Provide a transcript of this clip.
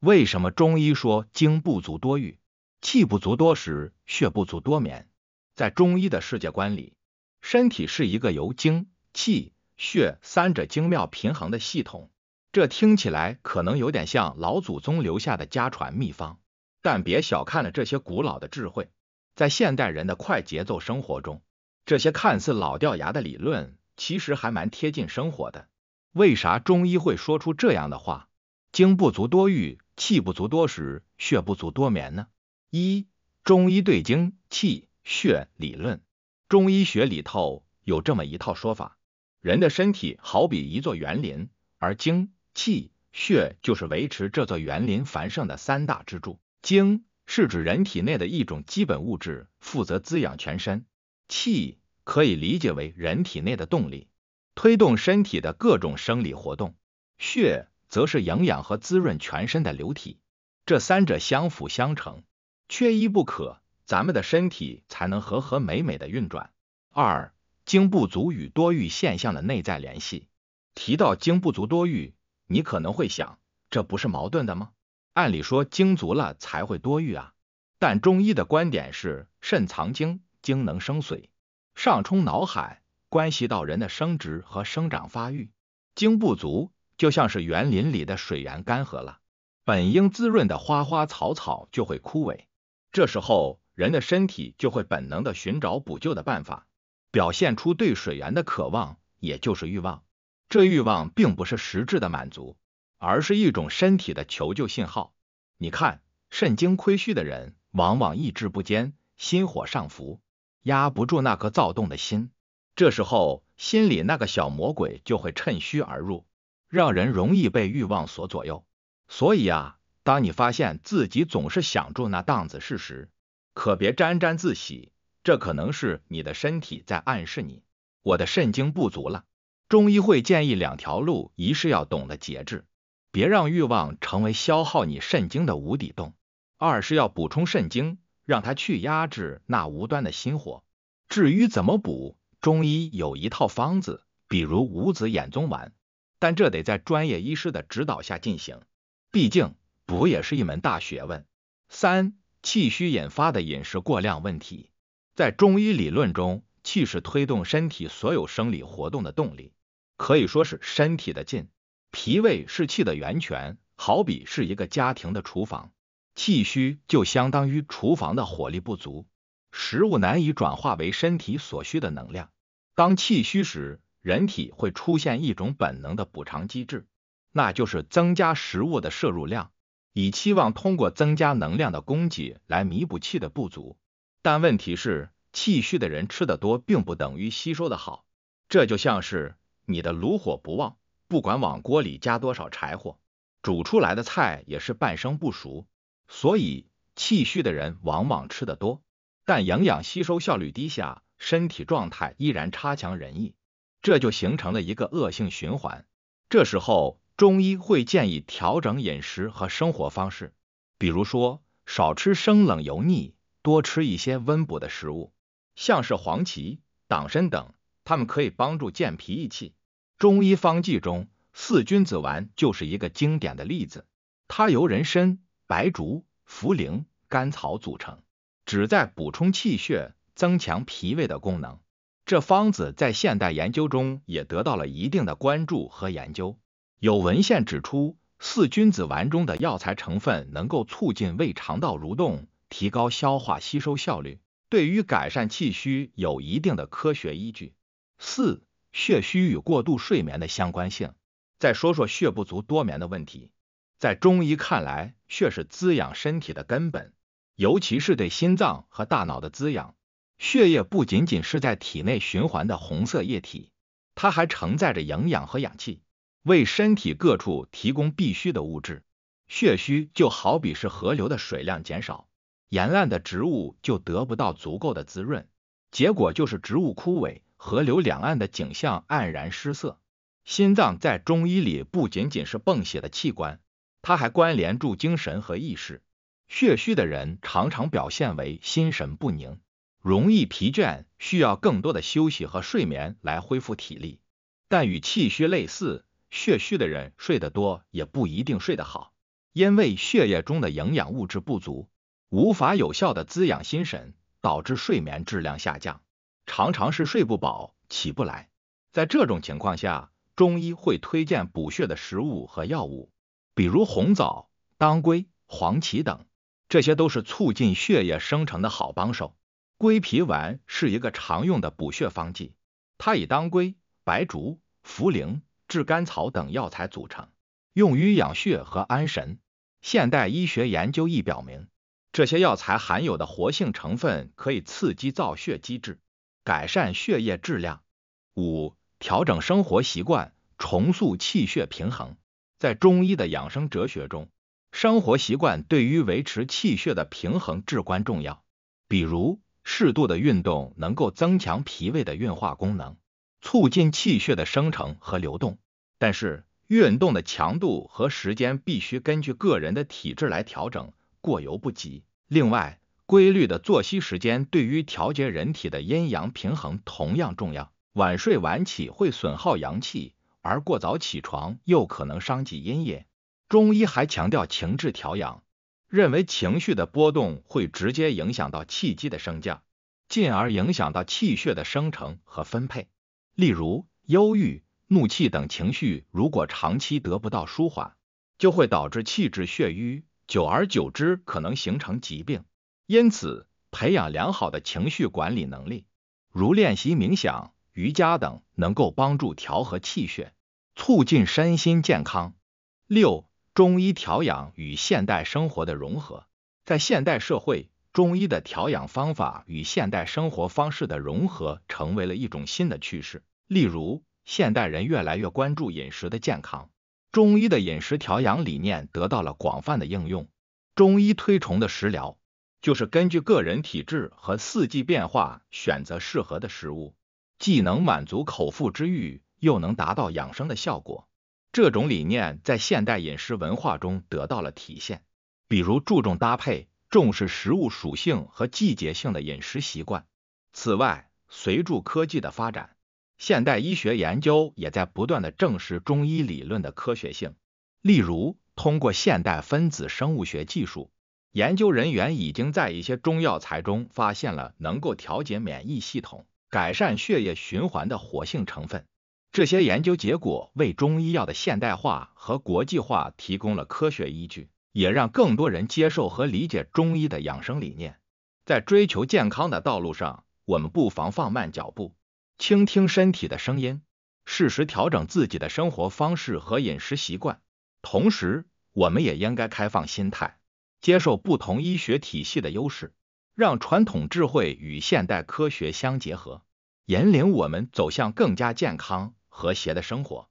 为什么中医说精不足多欲，气不足多食，血不足多眠？在中医的世界观里，身体是一个由精、气、血三者精妙平衡的系统。这听起来可能有点像老祖宗留下的家传秘方，但别小看了这些古老的智慧。在现代人的快节奏生活中，这些看似老掉牙的理论，其实还蛮贴近生活的。为啥中医会说出这样的话？精不足多欲，气不足多食，血不足多眠呢？一、中医对精、气、血理论。中医学里头有这么一套说法：人的身体好比一座园林，而精。气血就是维持这座园林繁盛的三大支柱。精是指人体内的一种基本物质，负责滋养全身；气可以理解为人体内的动力，推动身体的各种生理活动；血则是营养和滋润全身的流体。这三者相辅相成，缺一不可，咱们的身体才能和和美美的运转。二、精不足与多欲现象的内在联系。提到精不足多欲。你可能会想，这不是矛盾的吗？按理说精足了才会多欲啊。但中医的观点是，肾藏精，精能生髓，上冲脑海，关系到人的生殖和生长发育。精不足，就像是园林里的水源干涸了，本应滋润的花花草草就会枯萎。这时候，人的身体就会本能的寻找补救的办法，表现出对水源的渴望，也就是欲望。这欲望并不是实质的满足，而是一种身体的求救信号。你看，肾精亏虚的人，往往意志不坚，心火上浮，压不住那颗躁动的心。这时候，心里那个小魔鬼就会趁虚而入，让人容易被欲望所左右。所以啊，当你发现自己总是想住那档子事时，可别沾沾自喜，这可能是你的身体在暗示你，我的肾精不足了。中医会建议两条路：一是要懂得节制，别让欲望成为消耗你肾精的无底洞；二是要补充肾精，让它去压制那无端的心火。至于怎么补，中医有一套方子，比如五子衍宗丸，但这得在专业医师的指导下进行，毕竟补也是一门大学问。三、气虚引发的饮食过量问题，在中医理论中，气是推动身体所有生理活动的动力。可以说是身体的劲，脾胃是气的源泉，好比是一个家庭的厨房，气虚就相当于厨房的火力不足，食物难以转化为身体所需的能量。当气虚时，人体会出现一种本能的补偿机制，那就是增加食物的摄入量，以期望通过增加能量的供给来弥补气的不足。但问题是，气虚的人吃的多，并不等于吸收的好，这就像是。你的炉火不旺，不管往锅里加多少柴火，煮出来的菜也是半生不熟。所以气虚的人往往吃得多，但营养吸收效率低下，身体状态依然差强人意，这就形成了一个恶性循环。这时候中医会建议调整饮食和生活方式，比如说少吃生冷油腻，多吃一些温补的食物，像是黄芪、党参等，它们可以帮助健脾益气。中医方剂中，四君子丸就是一个经典的例子。它由人参、白术、茯苓、甘草组成，旨在补充气血、增强脾胃的功能。这方子在现代研究中也得到了一定的关注和研究。有文献指出，四君子丸中的药材成分能够促进胃肠道蠕动，提高消化吸收效率，对于改善气虚有一定的科学依据。四。血虚与过度睡眠的相关性。再说说血不足多眠的问题。在中医看来，血是滋养身体的根本，尤其是对心脏和大脑的滋养。血液不仅仅是在体内循环的红色液体，它还承载着营养和氧气，为身体各处提供必需的物质。血虚就好比是河流的水量减少，沿岸的植物就得不到足够的滋润，结果就是植物枯萎。河流两岸的景象黯然失色。心脏在中医里不仅仅是泵血的器官，它还关联住精神和意识。血虚的人常常表现为心神不宁，容易疲倦，需要更多的休息和睡眠来恢复体力。但与气虚类似，血虚的人睡得多也不一定睡得好，因为血液中的营养物质不足，无法有效的滋养心神，导致睡眠质量下降，常常是睡不饱、起不来。在这种情况下，中医会推荐补血的食物和药物，比如红枣、当归、黄芪等，这些都是促进血液生成的好帮手。归脾丸是一个常用的补血方剂，它以当归、白术、茯苓、炙甘草等药材组成，用于养血和安神。现代医学研究亦表明，这些药材含有的活性成分可以刺激造血机制，改善血液质量。五、调整生活习惯，重塑气血平衡。在中医的养生哲学中，生活习惯对于维持气血的平衡至关重要。比如，适度的运动能够增强脾胃的运化功能，促进气血的生成和流动。但是，运动的强度和时间必须根据个人的体质来调整，过犹不及。另外，规律的作息时间对于调节人体的阴阳平衡同样重要。晚睡晚起会损耗阳气，而过早起床又可能伤及阴液。中医还强调情志调养，认为情绪的波动会直接影响到气机的升降，进而影响到气血的生成和分配。例如，忧郁。怒气等情绪如果长期得不到舒缓，就会导致气滞血瘀，久而久之可能形成疾病。因此，培养良好的情绪管理能力，如练习冥想、瑜伽等，能够帮助调和气血，促进身心健康。六、中医调养与现代生活的融合，在现代社会，中医的调养方法与现代生活方式的融合，成为了一种新的趋势。例如，现代人越来越关注饮食的健康，中医的饮食调养理念得到了广泛的应用。中医推崇的食疗，就是根据个人体质和四季变化选择适合的食物，既能满足口腹之欲，又能达到养生的效果。这种理念在现代饮食文化中得到了体现，比如注重搭配，重视食物属性和季节性的饮食习惯。此外，随着科技的发展，现代医学研究也在不断的证实中医理论的科学性。例如，通过现代分子生物学技术，研究人员已经在一些中药材中发现了能够调节免疫系统、改善血液循环的活性成分。这些研究结果为中医药的现代化和国际化提供了科学依据，也让更多人接受和理解中医的养生理念。在追求健康的道路上，我们不妨放慢脚步。倾听身体的声音，适时调整自己的生活方式和饮食习惯。同时，我们也应该开放心态，接受不同医学体系的优势，让传统智慧与现代科学相结合，引领我们走向更加健康和谐的生活。